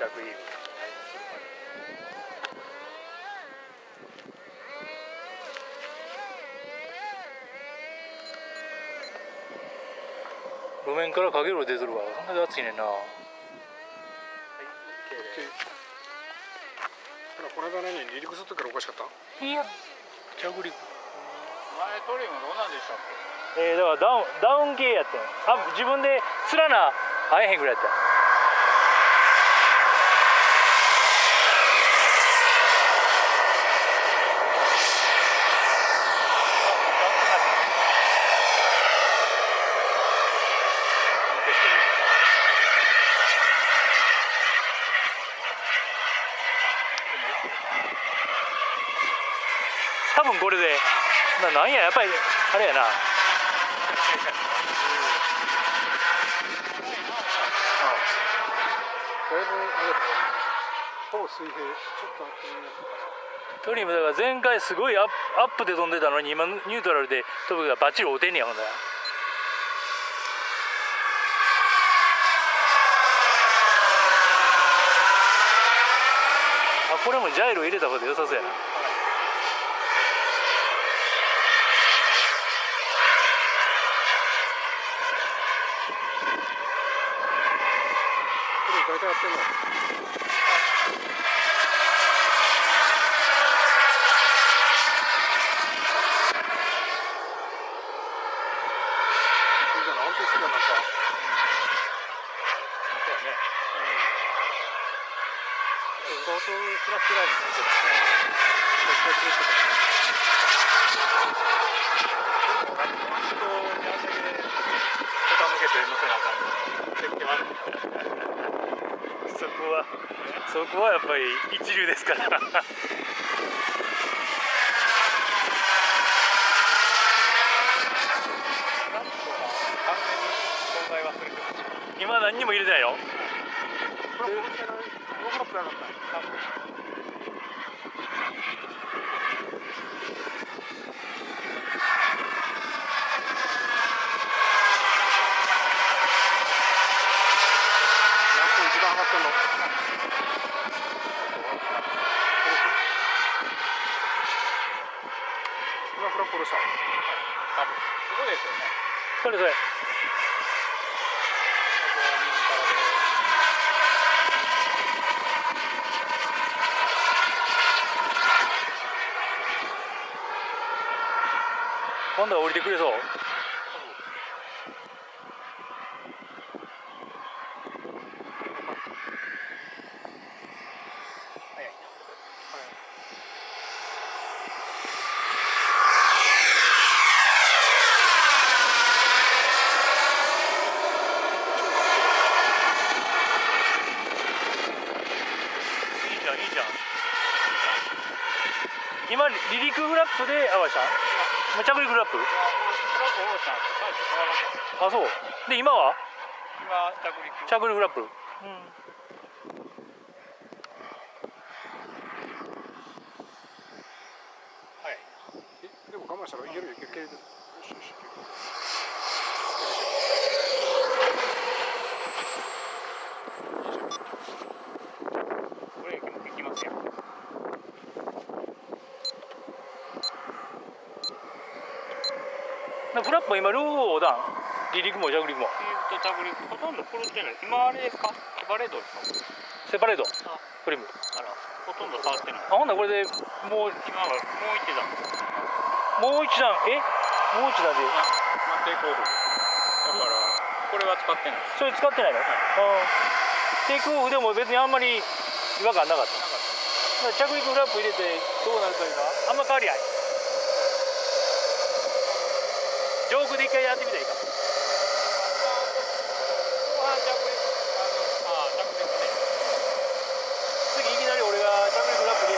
磁石指路面からかけ出てるわ。そんなに暑いねんな、この間何？離陸する時からおかしかった？いや。着陸前トリムどんなんでしたっけ？えー、だからダウンダウン系やってん。あ自分でつらな会えへんぐらいやった。多分これでななんややっぱりあれやな。だいぶあれだほぼ水平ちょっとトリムだから前回すごいアップで飛んでたのに今ニュートラルで飛ぶがバッチリ合うてんねやほんだら。あこれもジャイロ入れた方が良さそうやなこれ大体やってんのいいじゃない安定してるなんかそうやね相当スラッシュラインついてそこはそこはやっぱり一流ですから。今何にも入れてないよこれこの人のノーフラップやなかった何分時間計ってんの今フラップ下ろした多分そこですよねそれそれ今度は降りてくれそういいじゃんいいじゃん今離陸フラップで合わした今着陸フラップ？あそう。で今は？今着陸着陸フラップ。はい。えでも我慢したらいけるよいけるいけるよしよしいけるこれいきますよなフラップは今両方横断離陸も着陸も。フィールド着陸ほとんど狂ってない今あれですか？バレードですか？セパレートあフリム。あらほとんど触ってない。あほんならこれでもう今はもう一段。もう一段。え？もう一段で。まあテイクオフ。だからこれは使ってない。それ使ってないの、あーテイクオフでも別にあんまり違和感なかった。着陸フラップ入れてどうなるかいうのはあんま変わりない上空で一回やってみたらいいか後半着陸あのあ着陸ね。次いきなり俺が着陸ラップ